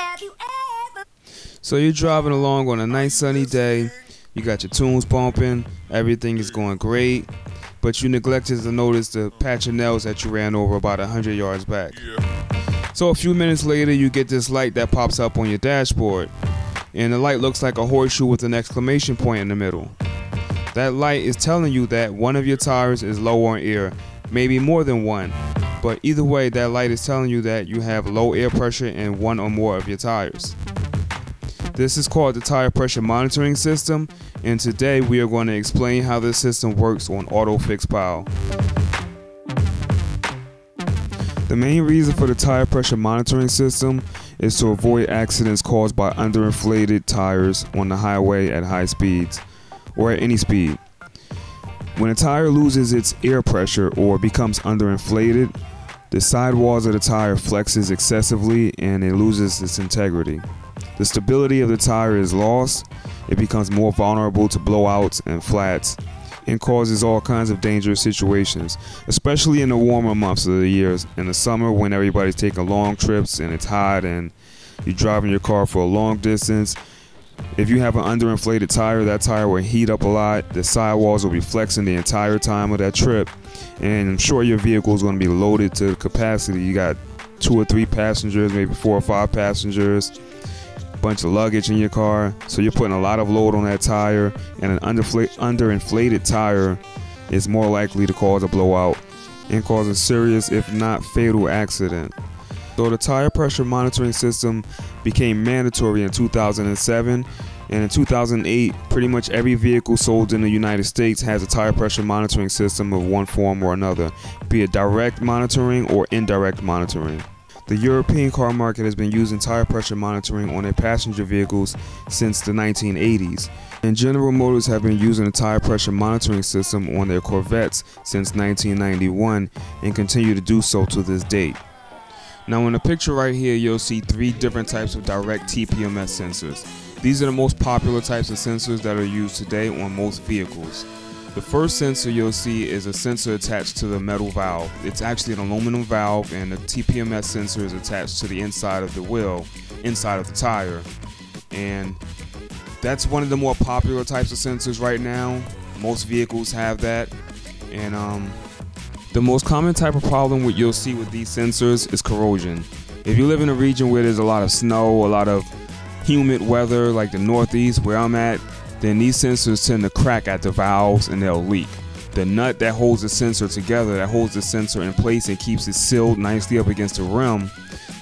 Have you ever? So you're driving along on a nice sunny day. You got your tunes bumping. Everything is going great. But you neglected to notice the patch of nails that you ran over about 100 yards back. So a few minutes later, you get this light that pops up on your dashboard. And the light looks like a horseshoe with an exclamation point in the middle. That light is telling you that one of your tires is low on air, maybe more than one. But either way, that light is telling you that you have low air pressure in one or more of your tires. This is called the tire pressure monitoring system, and today we are going to explain how this system works on AutoFix Pal. The main reason for the tire pressure monitoring system is to avoid accidents caused by underinflated tires on the highway at high speeds or at any speed. When a tire loses its air pressure or becomes underinflated, the sidewalls of the tire flexes excessively and it loses its integrity. The stability of the tire is lost, it becomes more vulnerable to blowouts and flats, and causes all kinds of dangerous situations, especially in the warmer months of the years. In the summer, when everybody's taking long trips and it's hot and you're driving your car for a long distance, if you have an underinflated tire, that tire will heat up a lot. The sidewalls will be flexing the entire time of that trip. And I'm sure your vehicle is going to be loaded to capacity. You got two or three passengers, maybe four or five passengers, bunch of luggage in your car. So you're putting a lot of load on that tire. And an underinflated tire is more likely to cause a blowout and cause a serious, if not fatal, accident. So the tire pressure monitoring system became mandatory in 2007 and in 2008 pretty much every vehicle sold in the United States has a tire pressure monitoring system of one form or another, be it direct monitoring or indirect monitoring. The European car market has been using tire pressure monitoring on their passenger vehicles since the 1980s. And General Motors have been using a tire pressure monitoring system on their Corvettes since 1991 and continue to do so to this date. Now in the picture right here, you'll see three different types of direct TPMS sensors. These are the most popular types of sensors that are used today on most vehicles. The first sensor you'll see is a sensor attached to the metal valve. It's actually an aluminum valve and the TPMS sensor is attached to the inside of the wheel, inside of the tire. And that's one of the more popular types of sensors right now. Most vehicles have that. And um, the most common type of problem what you'll see with these sensors is corrosion. If you live in a region where there's a lot of snow, a lot of humid weather like the northeast where I'm at, then these sensors tend to crack at the valves and they'll leak. The nut that holds the sensor together, that holds the sensor in place and keeps it sealed nicely up against the rim,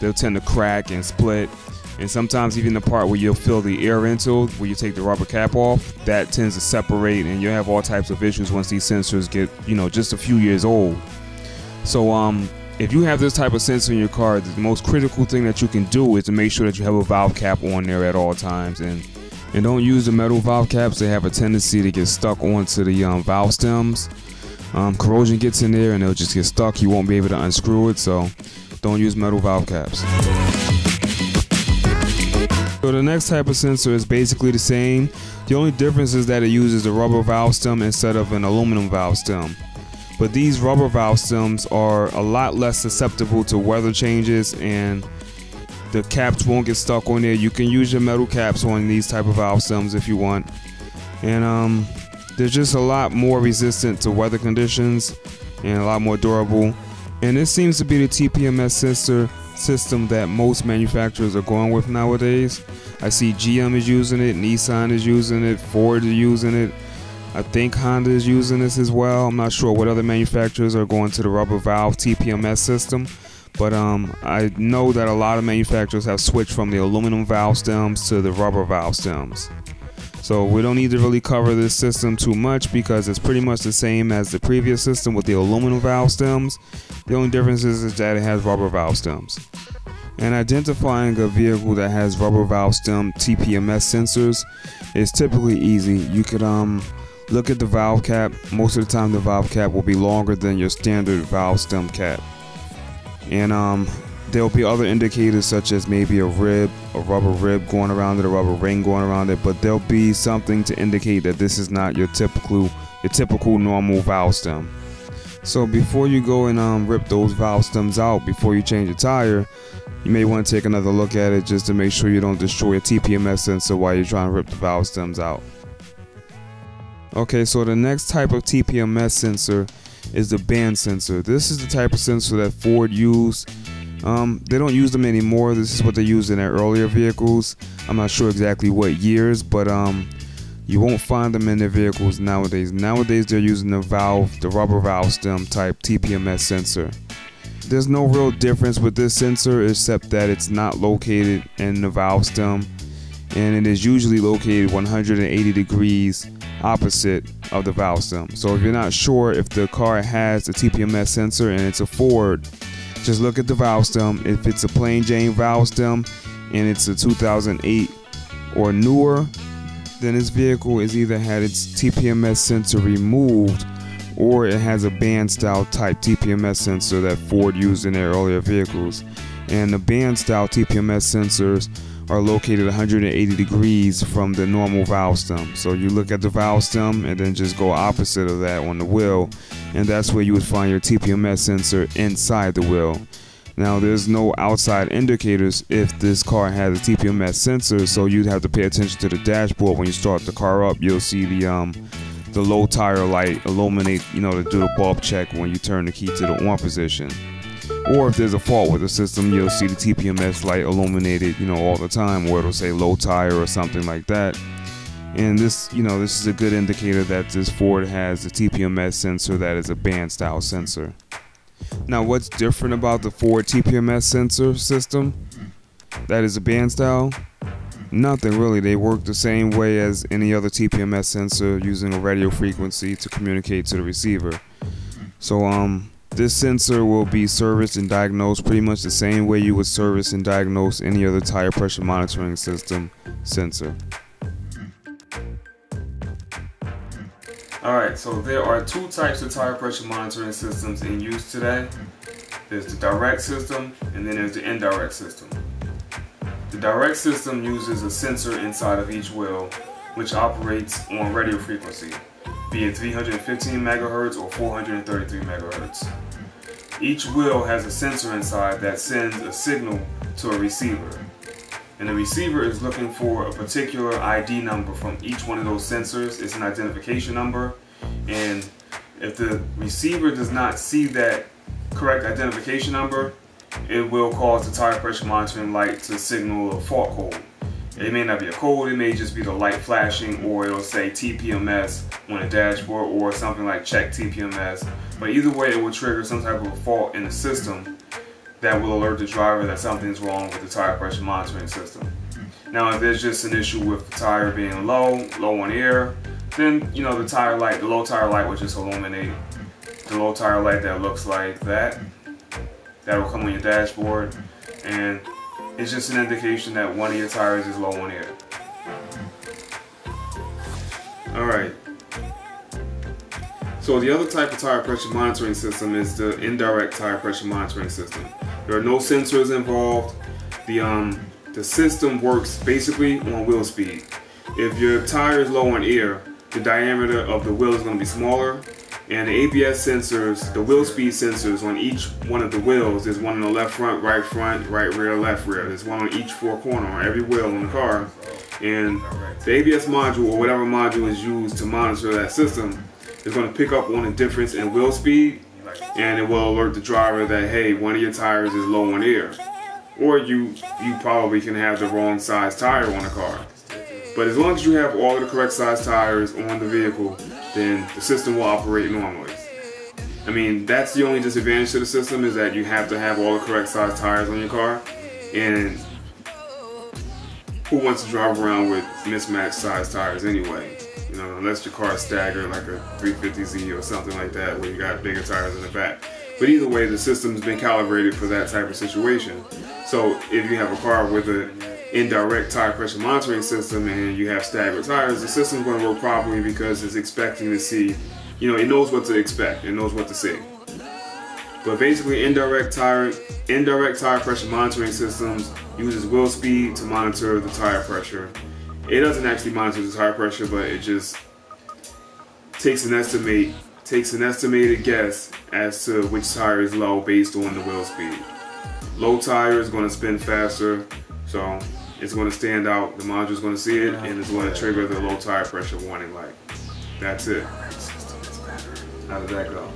they'll tend to crack and split. And sometimes even the part where you'll fill the air into, where you take the rubber cap off, that tends to separate and you'll have all types of issues once these sensors get, you know, just a few years old. So um, if you have this type of sensor in your car, the most critical thing that you can do is to make sure that you have a valve cap on there at all times. And and don't use the metal valve caps; they have a tendency to get stuck onto the um, valve stems. Um, corrosion gets in there and they'll just get stuck. You won't be able to unscrew it, so don't use metal valve caps. So the next type of sensor is basically the same. The only difference is that it uses a rubber valve stem instead of an aluminum valve stem. But these rubber valve stems are a lot less susceptible to weather changes and the caps won't get stuck on there. You can use your metal caps on these type of valve stems if you want. And um, they're just a lot more resistant to weather conditions and a lot more durable. And this seems to be the TPMS sensor system that most manufacturers are going with nowadays. I see GM is using it, Nissan is using it, Ford is using it. I think Honda is using this as well. I'm not sure what other manufacturers are going to the rubber valve TPMS system, but um, I know that a lot of manufacturers have switched from the aluminum valve stems to the rubber valve stems. So we don't need to really cover this system too much because it's pretty much the same as the previous system with the aluminum valve stems. The only difference is, that it has rubber valve stems. And identifying a vehicle that has rubber valve stem TPMS sensors is typically easy. You could um look at the valve cap. Most of the time the valve cap will be longer than your standard valve stem cap. And um there'll be other indicators such as maybe a rib, a rubber rib going around it, a rubber ring going around it, but there'll be something to indicate that this is not your typical your typical normal valve stem. So before you go and um, rip those valve stems out before you change the tire, you may want to take another look at it just to make sure you don't destroy a TPMS sensor while you're trying to rip the valve stems out. Okay, so the next type of TPMS sensor is the band sensor. This is the type of sensor that Ford used. Um, they don't use them anymore. This is what they used in their earlier vehicles. I'm not sure exactly what years, but um, you won't find them in their vehicles nowadays. Nowadays, they're using the valve, the rubber valve stem type TPMS sensor. There's no real difference with this sensor except that it's not located in the valve stem and it is usually located 180 degrees opposite of the valve stem. So if you're not sure if the car has a TPMS sensor and it's a Ford, just look at the valve stem. If it's a plain Jane valve stem and it's a 2008 or newer, then this vehicle has either had its TPMS sensor removed or it has a band style type TPMS sensor that Ford used in their earlier vehicles. And the band style TPMS sensors are located 180 degrees from the normal valve stem. So you look at the valve stem and then just go opposite of that on the wheel, and that's where you would find your TPMS sensor inside the wheel. Now there's no outside indicators if this car has a TPMS sensor, so you'd have to pay attention to the dashboard when you start the car up. You'll see the um the low tire light illuminate, you know, to do the bulb check when you turn the key to the on position. Or if there's a fault with the system, you'll see the TPMS light illuminated, you know, all the time, or it'll say low tire or something like that. And this, you know, this is a good indicator that this Ford has a TPMS sensor that is a band style sensor. Now, what's different about the Ford TPMS sensor system that is a band style? Nothing really. They work the same way as any other TPMS sensor using a radio frequency to communicate to the receiver. So, um, this sensor will be serviced and diagnosed pretty much the same way you would service and diagnose any other tire pressure monitoring system sensor. Alright, so there are two types of tire pressure monitoring systems in use today. There's the direct system and then there's the indirect system. The direct system uses a sensor inside of each wheel which operates on radio frequency be it 315 megahertz or 433 megahertz. Each wheel has a sensor inside that sends a signal to a receiver. And the receiver is looking for a particular ID number from each one of those sensors. It's an identification number. And if the receiver does not see that correct identification number, it will cause the tire pressure monitoring light to signal a fault code. It may not be a code, it may just be the light flashing or it'll say TPMS on the dashboard or something like check TPMS. But either way, it will trigger some type of fault in the system that will alert the driver that something's wrong with the tire pressure monitoring system. Now, if there's just an issue with the tire being low, low on air, then, you know, the tire light, the low tire light will just illuminate. The low tire light that looks like that, that will come on your dashboard. And it's just an indication that one of your tires is low on air. Alright. So the other type of tire pressure monitoring system is the indirect tire pressure monitoring system. There are no sensors involved. The, um, the system works basically on wheel speed. If your tire is low on air, the diameter of the wheel is going to be smaller and the ABS sensors, the wheel speed sensors on each one of the wheels, there's one on the left front, right front, right rear, left rear. There's one on each four corner on every wheel in the car. And the ABS module or whatever module is used to monitor that system is going to pick up on the difference in wheel speed and it will alert the driver that hey, one of your tires is low on air. Or you you probably can have the wrong size tire on the car. But as long as you have all the correct size tires on the vehicle, then the system will operate normally. I mean, that's the only disadvantage to the system is that you have to have all the correct size tires on your car. And who wants to drive around with mismatched size tires anyway? You know, unless your car is staggered like a 350Z or something like that where you got bigger tires in the back. But either way, the system's been calibrated for that type of situation. So if you have a car with an indirect tire pressure monitoring system and you have staggered tires, the system's going to work properly because it's expecting to see, you know, it knows what to expect, it knows what to see. But basically, indirect tire indirect tire pressure monitoring systems uses wheel speed to monitor the tire pressure. It doesn't actually monitor the tire pressure, but it just takes an estimate takes an estimated guess as to which tire is low based on the wheel speed. Low tire is going to spin faster, so it's going to stand out. The module is going to see it, and it's going to trigger the low tire pressure warning light. That's it. How did that go?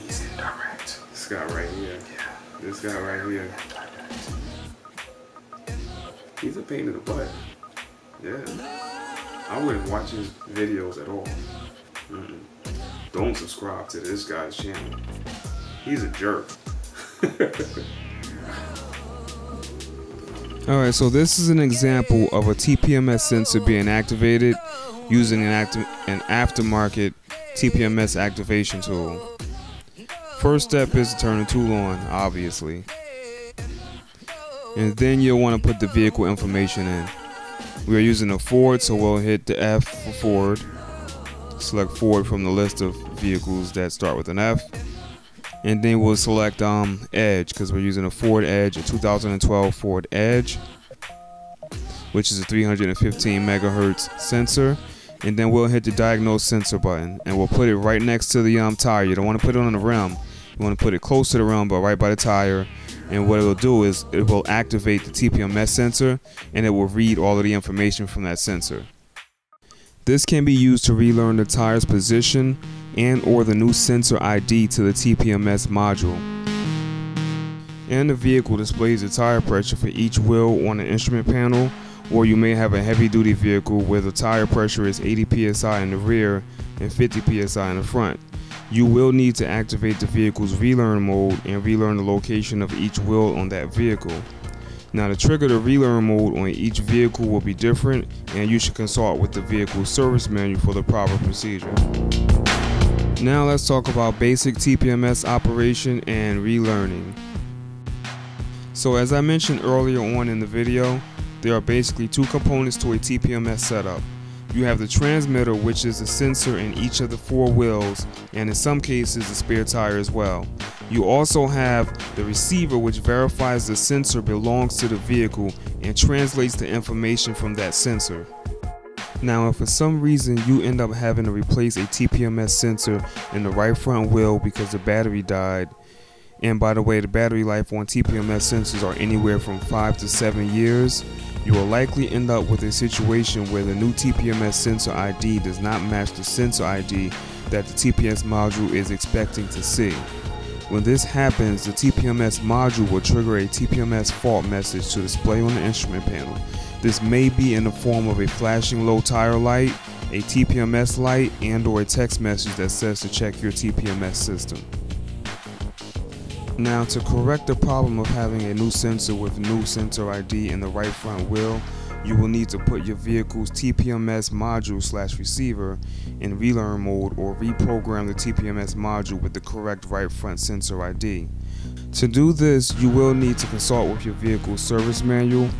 He's indirect. This guy right here. Yeah. This guy right here. He's a pain in the butt. Yeah. I wouldn't watch his videos at all. Mm-mm. Don't subscribe to this guy's channel. He's a jerk. Alright, so this is an example of a TPMS sensor being activated using an, an aftermarket TPMS activation tool. First step is to turn the tool on, obviously. And then you'll want to put the vehicle information in. We are using a Ford, so we'll hit the F for Ford. Select Ford from the list of vehicles that start with an F. And then we'll select um, Edge because we're using a Ford Edge, a 2012 Ford Edge, which is a 315 megahertz sensor. And then we'll hit the diagnose sensor button and we'll put it right next to the um, tire. You don't want to put it on the rim. You want to put it close to the rim, but right by the tire. And what it will do is it will activate the TPMS sensor and it will read all of the information from that sensor. This can be used to relearn the tire's position and or the new sensor ID to the TPMS module. And the vehicle displays the tire pressure for each wheel on the instrument panel or you may have a heavy duty vehicle where the tire pressure is 80 psi in the rear and 50 psi in the front. You will need to activate the vehicle's relearn mode and relearn the location of each wheel on that vehicle. Now to trigger the relearn mode on each vehicle will be different and you should consult with the vehicle service manual for the proper procedure. Now let's talk about basic TPMS operation and relearning. So as I mentioned earlier on in the video, there are basically two components to a TPMS setup. You have the transmitter, which is a sensor in each of the four wheels, and in some cases, a spare tire as well. You also have the receiver, which verifies the sensor belongs to the vehicle and translates the information from that sensor. Now, if for some reason you end up having to replace a TPMS sensor in the right front wheel because the battery died, and by the way, the battery life on TPMS sensors are anywhere from 5 to 7 years, you will likely end up with a situation where the new TPMS sensor ID does not match the sensor ID that the TPS module is expecting to see. When this happens, the TPMS module will trigger a TPMS fault message to display on the instrument panel. This may be in the form of a flashing low tire light, a TPMS light, and or a text message that says to check your TPMS system. Now to correct the problem of having a new sensor with new sensor ID in the right front wheel, you will need to put your vehicle's TPMS module slash receiver in relearn mode or reprogram the TPMS module with the correct right front sensor ID. To do this, you will need to consult with your vehicle's service manual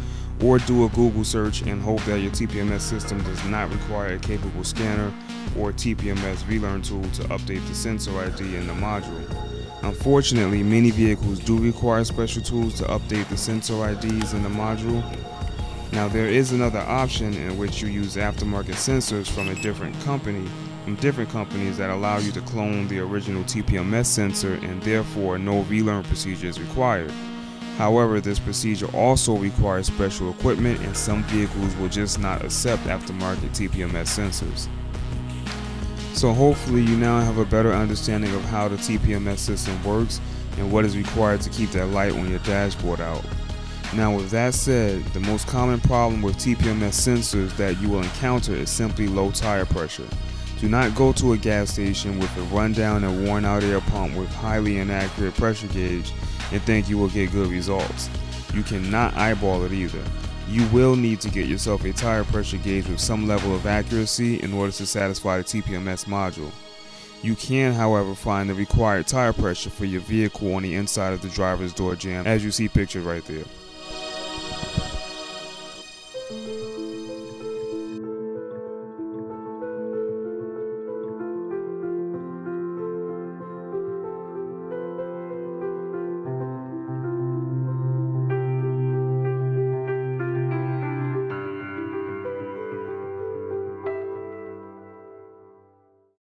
or do a Google search and hope that your TPMS system does not require a capable scanner or TPMS relearn tool to update the sensor ID in the module. Unfortunately, many vehicles do require special tools to update the sensor IDs in the module. Now there is another option in which you use aftermarket sensors from a different company, from different companies that allow you to clone the original TPMS sensor and therefore no relearn procedure is required. However, this procedure also requires special equipment and some vehicles will just not accept aftermarket TPMS sensors. So hopefully you now have a better understanding of how the TPMS system works and what is required to keep that light on your dashboard out. Now with that said, the most common problem with TPMS sensors that you will encounter is simply low tire pressure. Do not go to a gas station with a rundown and worn out air pump with highly inaccurate pressure gauge and think you will get good results. You cannot eyeball it either you will need to get yourself a tire pressure gauge with some level of accuracy in order to satisfy the TPMS module. You can, however, find the required tire pressure for your vehicle on the inside of the driver's door jamb as you see pictured right there.